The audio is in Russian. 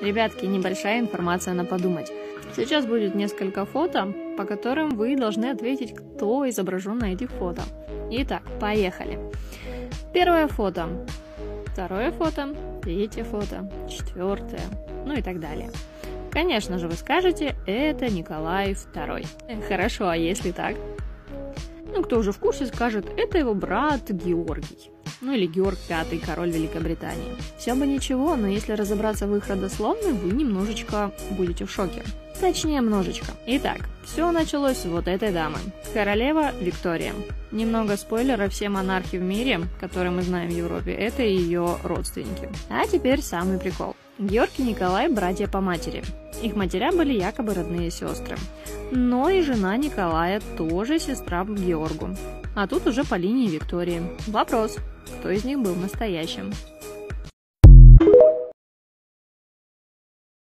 Ребятки, небольшая информация на подумать. Сейчас будет несколько фото, по которым вы должны ответить, кто изображен на этих фото. Итак, поехали. Первое фото, второе фото, третье фото, четвертое, ну и так далее. Конечно же, вы скажете, это Николай II. Хорошо, а если так? Ну, кто уже в курсе, скажет, это его брат Георгий. Ну или Георг V, король Великобритании. Все бы ничего, но если разобраться в их родословной, вы немножечко будете в шоке. Точнее, множечко. Итак, все началось вот этой дамы. Королева Виктория. Немного спойлера, все монархи в мире, которые мы знаем в Европе, это ее родственники. А теперь самый прикол. Георг и Николай – братья по матери. Их матеря были якобы родные сестры. Но и жена Николая тоже сестра Георгу. А тут уже по линии Виктории. Вопрос, кто из них был настоящим?